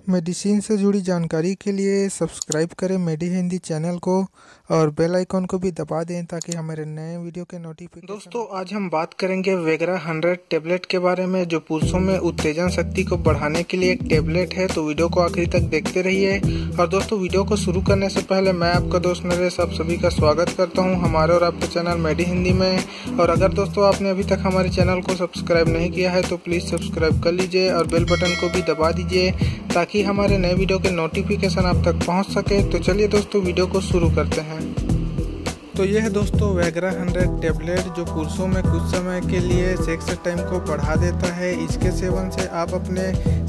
Medicine से जुड़ी जानकारी के लिए सब्सक्राइब करें मेडी हिंदी चैनल को और बेल आइकॉन को भी दबा दें ताकि हमारे नए वीडियो के नोटिफिकेशन दोस्तों, आज हम बात करेंगे वेगरा हंड्रेड टेबलेट के बारे में, जो पुरुषों में उत्तेजन शक्ति को बढ़ाने के लिए एक टेबलेट है। तो वीडियो को आखिरी तक देखते रहिए। और दोस्तों, वीडियो को शुरू करने से पहले मैं आपका दोस्त नरेश, आप सभी का स्वागत करता हूँ हमारे और आपके चैनल मेडी हिंदी में। और अगर दोस्तों, आपने अभी तक हमारे चैनल को सब्सक्राइब नहीं किया है तो प्लीज़ सब्सक्राइब कर लीजिए और बेल बटन को भी दबा दीजिए ताकि ताकि हमारे नए वीडियो के नोटिफिकेशन आप तक पहुँच सके। तो चलिए दोस्तों, वीडियो को शुरू करते हैं। तो यह दोस्तों वैगरा हंड्रेड टेबलेट जो पुरुषों में कुछ समय के लिए सेक्स टाइम को बढ़ा देता है। इसके सेवन से आप अपने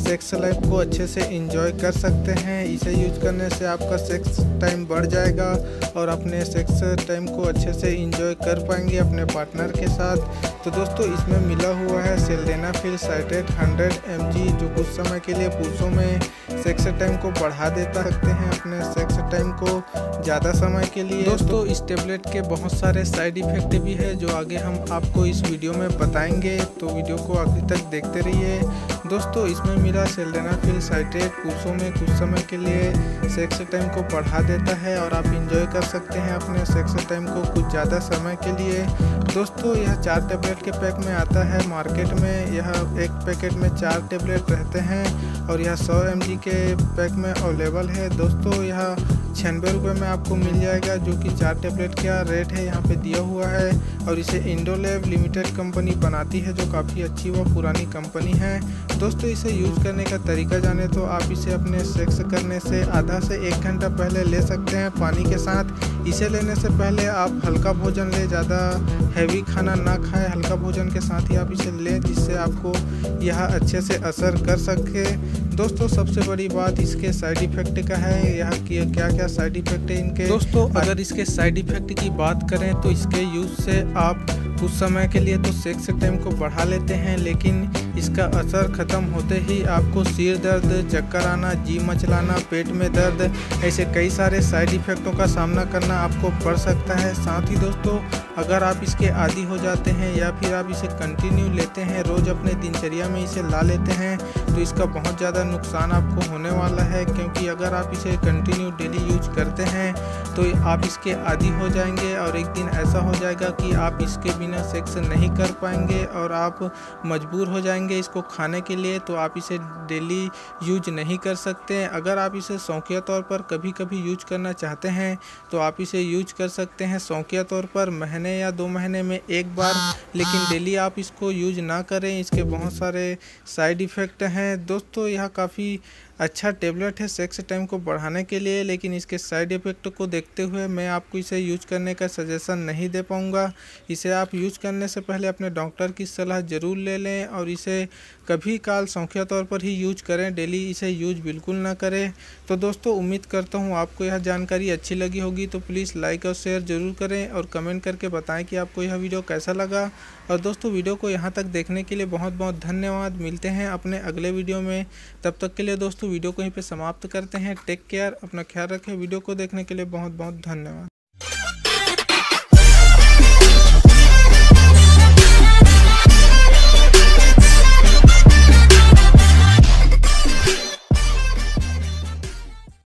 सेक्स लाइफ को अच्छे से इंजॉय कर सकते हैं। इसे यूज़ करने से आपका सेक्स टाइम बढ़ जाएगा और अपने सेक्स टाइम को अच्छे से इंजॉय कर पाएँगे अपने पार्टनर के साथ। तो दोस्तों इसमें मिला हुआ है sildenafil cited hundred M जो कुछ समय के लिए पुरुषों में सेक्स टाइम को बढ़ा देता सकते हैं। अपने सेक्स टाइम को ज़्यादा समय के लिए। दोस्तों इस टेबलेट टैबलेट के बहुत सारे साइड इफ़ेक्ट भी है जो आगे हम आपको इस वीडियो में बताएँगे। तो वीडियो को आखिर तक देखते रहिए। दोस्तों, इसमें मिला सेल्डेनाफिल साइटेट पुरुषों में कुछ समय के लिए सेक्स टाइम को बढ़ा देता है और आप इंजॉय कर सकते हैं अपने सेक्स टाइम को कुछ ज़्यादा समय के लिए। दोस्तों, यह चार टेबलेट के पैक में आता है मार्केट में। यह एक पैकेट में चार टेबलेट रहते हैं और यह सौ एम के पैक में अवेलेबल है। दोस्तों, यह छियानवे रुपये में आपको मिल जाएगा, जो कि चार टेबलेट का रेट है, यहाँ पे दिया हुआ है। और इसे इंडोलेब लिमिटेड कंपनी बनाती है, जो काफ़ी अच्छी व पुरानी कंपनी है। दोस्तों, इसे यूज़ करने का तरीका जाने तो आप इसे अपने सेक्स करने से आधा से एक घंटा पहले ले सकते हैं पानी के साथ। इसे लेने से पहले आप हल्का भोजन ले, ज़्यादा हैवी खाना ना खाएँ। हल्का भोजन के साथ ही आप इसे लें, जिससे आपको यह अच्छे से असर कर सके। दोस्तों सबसे बड़ी बात इसके साइड इफ़ेक्ट का है। यह क्या क्या साइड इफ़ेक्ट है इनके? दोस्तों अगर इसके साइड इफ़ेक्ट की बात करें तो इसके यूज़ से आप कुछ समय के लिए तो सेक्स टाइम को बढ़ा लेते हैं लेकिन इसका असर ख़त्म होते ही आपको सिर दर्द चक्कर आना जी मचलाना पेट में दर्द ऐसे कई सारे साइड इफ़ेक्टों का सामना करना आपको पड़ सकता है। साथ ही दोस्तों अगर आप इसके आदि हो जाते हैं या फिर आप इसे कंटिन्यू लेते हैं रोज़ अपने दिनचर्या में इसे ला लेते हैं तो इसका बहुत ज़्यादा नुकसान आपको होने वाला है, क्योंकि अगर आप इसे कंटिन्यू डेली यूज़ करते हैं तो आप इसके आदि हो जाएँगे और एक दिन ऐसा हो जाएगा कि आप इसके बिना सेक्स नहीं कर पाएँगे और आप मजबूर हो जाएँगे इसको खाने के लिए तो आप इसे डेली यूज़ नहीं कर सकते। अगर आप इसे शौकिया तौर पर कभी कभी यूज़ करना चाहते हैं तो आप इसे यूज़ कर सकते हैं शौकिया तौर पर महीने या दो महीने में एक बार, लेकिन डेली आप इसको यूज़ ना करें। इसके बहुत सारे साइड इफ़ेक्ट हैं। दोस्तों यह काफ़ी अच्छा टेबलेट है सेक्स टाइम को बढ़ाने के लिए, लेकिन इसके साइड इफ़ेक्ट को देखते हुए मैं आपको इसे यूज़ करने का सजेशन नहीं दे पाऊँगा। इसे आप यूज़ करने से पहले अपने डॉक्टर की सलाह ज़रूर ले लें और इसे कभी काल सौखिया तौर पर ही यूज़ करें। डेली इसे यूज़ बिल्कुल ना करें। तो दोस्तों, उम्मीद करता हूँ आपको यह जानकारी अच्छी लगी होगी तो प्लीज़ लाइक और शेयर ज़रूर करें और कमेंट करके बताएँ कि आपको यह वीडियो कैसा लगा। और दोस्तों वीडियो को यहाँ तक देखने के लिए बहुत बहुत धन्यवाद। मिलते हैं अपने अगले वीडियो में। तब तक के लिए दोस्तों वीडियो को यहीं पे समाप्त करते हैं। टेक केयर अपना ख्याल रखें। वीडियो को देखने के लिए बहुत बहुत धन्यवाद।